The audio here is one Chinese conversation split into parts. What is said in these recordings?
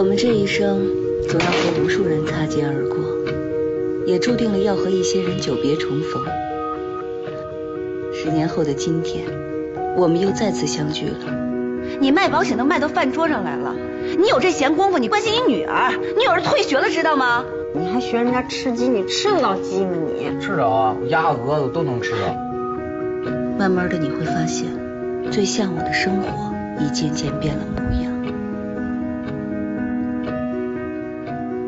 我们这一生总要和无数人擦肩而过，也注定了要和一些人久别重逢。十年后的今天，我们又再次相聚了。你卖保险都卖到饭桌上来了，你有这闲工夫，你关心你女儿？你女儿退学了，知道吗？你还学人家吃鸡，你吃得到鸡吗？你吃着啊，鸭鹅子都能吃啊。慢慢的你会发现，最向往的生活已渐渐变了模样。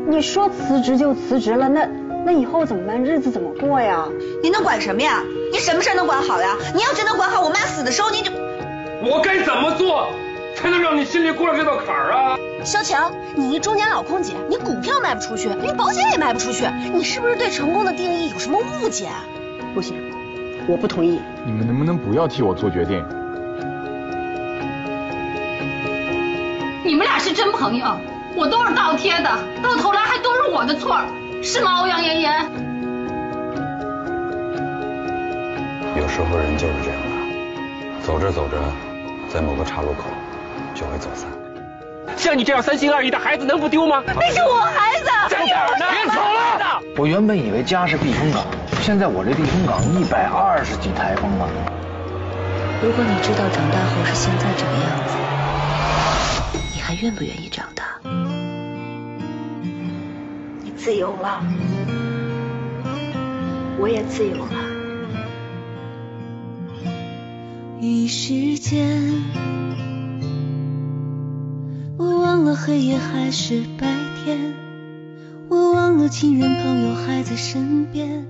你说辞职就辞职了，那那以后怎么办？日子怎么过呀？你能管什么呀？你什么事能管好呀？你要真能管好，我妈死的时候你就……我该怎么做才能让你心里过了这道坎儿啊？萧强，你一中年老空姐，你股票卖不出去，你保险也卖不出去，你是不是对成功的定义有什么误解？不行，我不同意。你们能不能不要替我做决定？你们俩是真朋友，我都是倒贴的，到头来还都是我的错，是吗？欧阳妍妍。有时候人就是这样的，走着走着，在某个岔路口就会走散。像你这样三心二意的孩子能不丢吗？那是我孩子，在哪儿呢？别吵了！我原本以为家是避风港，现在我这避风港一百二十级台风了。如果你知道长大后是现在这个样子，你还愿不愿意长大？你自由了，我也自由了。一时间，我忘了黑夜还是白天，我忘了亲人朋友还在身边，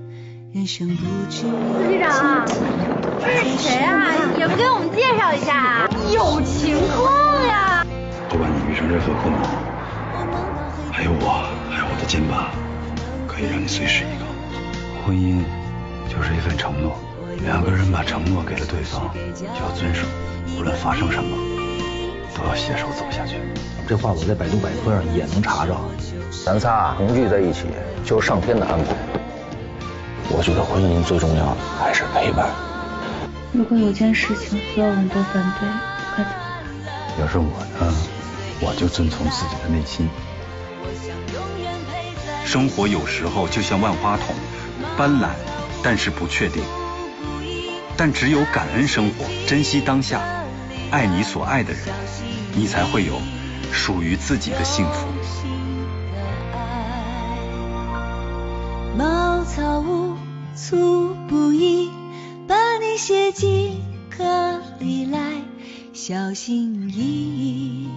人生不知。司机长，这是谁啊？也不给我们介绍一下啊？有情况呀！不管你遇上任何困难，还有我，还有我的肩膀，可以让你随时依靠。婚姻就是一份承诺。两个人把承诺给了对方，就要遵守，无论发生什么，都要携手走下去。这话我在百度百科上也能查着。咱仨同居在一起，就是上天的安排。我觉得婚姻最重要的还是陪伴。如果有件事情所有人都反对，该怎么办？要是我呢，我就遵从自己的内心。生活有时候就像万花筒，斑斓，但是不确定。但只有感恩生活，珍惜当下，爱你所爱的人，你才会有属于自己的幸福。茅草屋粗布衣，把你写进歌里来，小心翼翼，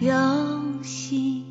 用心。